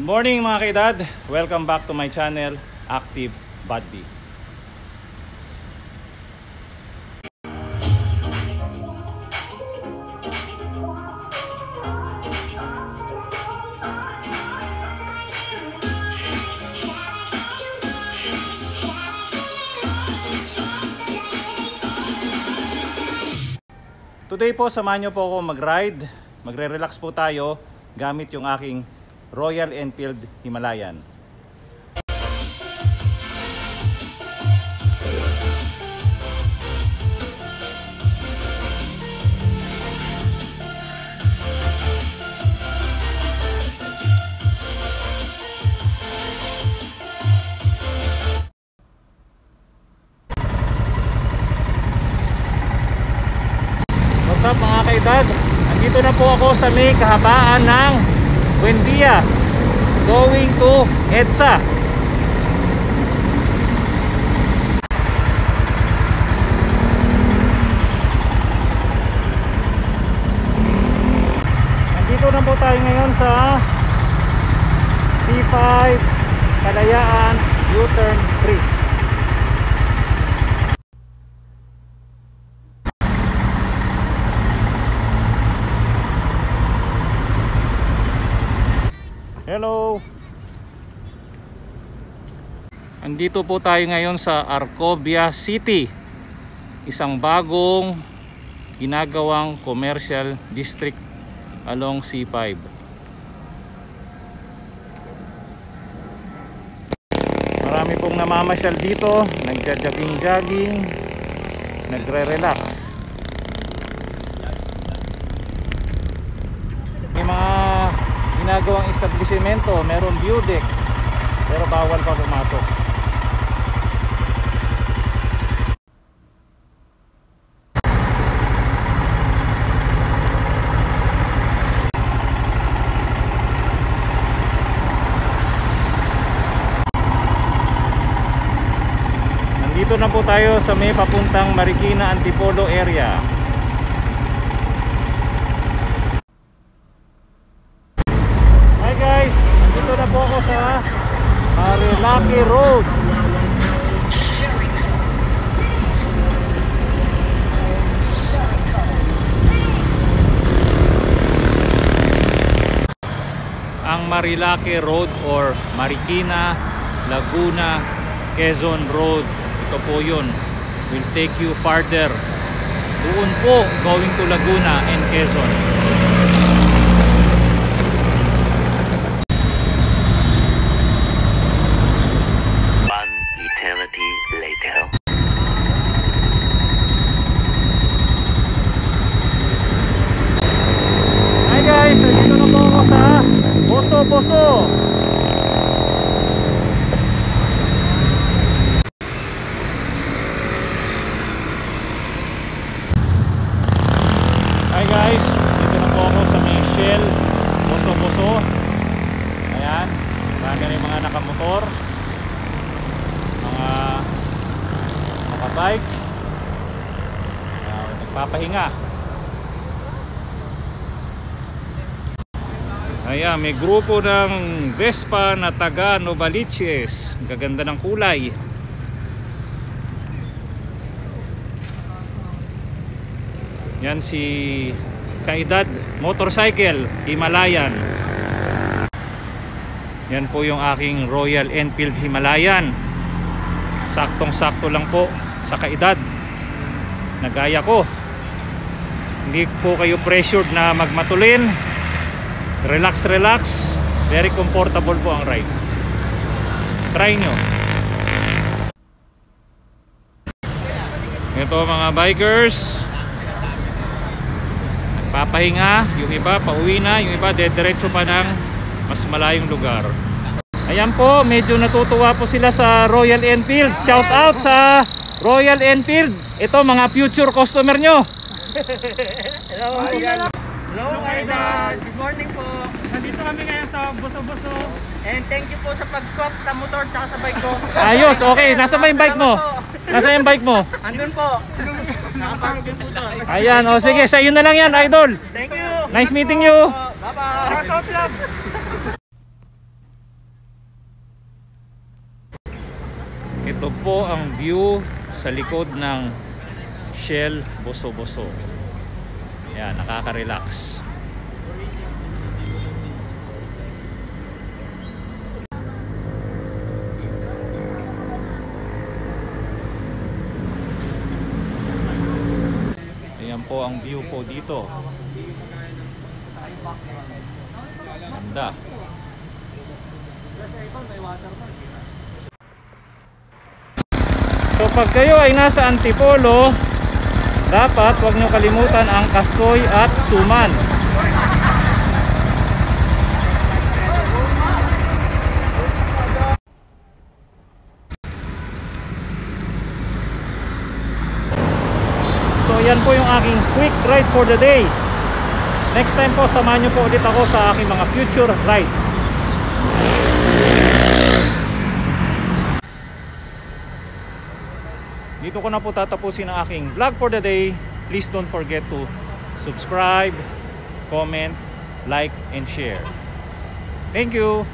Good morning mga kaedad. Welcome back to my channel, Active Buddy. Today po, samahan niyo po ako mag-ride. Magre-relax po tayo gamit yung aking Royal Enfield Himalayan. What's up mga kaedad? Nandito na po ako sa may kahabaan ng Buendia going to EDSA. Nandito na po tayo ngayon sa C5 Kalayaan U-turn 3 Hello. Andito po tayo ngayon sa Arcovia City. Isang bagong ginagawang commercial district along C5. Marami pong namamasyal dito, nagja-jogging-jogging, nagre-relax. May mga ginagawang establishmento, meron view deck pero bawal pa pumasok. Nandito na po tayo sa may papuntang Marikina Antipolo area. Guys, nandito na po ako sa Marilaki Road. Ang Marilaki Road or Marikina, Laguna, Quezon Road. Ito po yun. Will take you farther. Doon po going to Laguna and Quezon. Boso. Hi guys, dito na po ako sa may Shell Boso Boso. Ayan, marami rin mga nakamotor, mga nakabike, uh, nagpapahinga. Ayan, may grupo ng Vespa na taga Novaliches. Gaganda ng kulay. Yan si Kaedad Motorcycle Himalayan. Yan po yung aking Royal Enfield Himalayan. Saktong-sakto lang po sa kaedad. Nagaya ko. Hindi po kayo pressured na magmatulin relax relax. Very comfortable po ang ride. Try nyo. Ito mga bikers. Papahinga. Yung iba pauwi na. Yung iba dediretso pa ng mas malayong lugar. Ayan po medyo natutuwa po sila sa Royal Enfield. Shout out sa Royal Enfield. Ito mga future customer nyo. Hello, Hello, Idol! Good morning po! Nandito kami ngayon sa Buso-Buso. And thank you po sa pag-swap sa motor at sa bike ko. Ayos, okay. Nasa ba yung bike mo? Nasa yung bike mo? Andun po. Nakapanggin. Ayan, o oh, sige. Sa iyo na lang yan, Idol. Thank you! Nice meeting you! Bye-bye! Top love! Ito po ang view sa likod ng Shell Boso Boso. Yan, nakaka-relax. Ayan po ang view po dito. Ganda. So pag kayo ay nasa Antipolo, dapat huwag nyo kalimutan ang Kasoy at Suman. So yan po yung aking quick ride for the day. Next time po, samahan nyo po ulit ako sa aking mga future rides. Dito ko na po tatapusin ang aking vlog for the day. Please don't forget to subscribe, comment, like, and share. Thank you!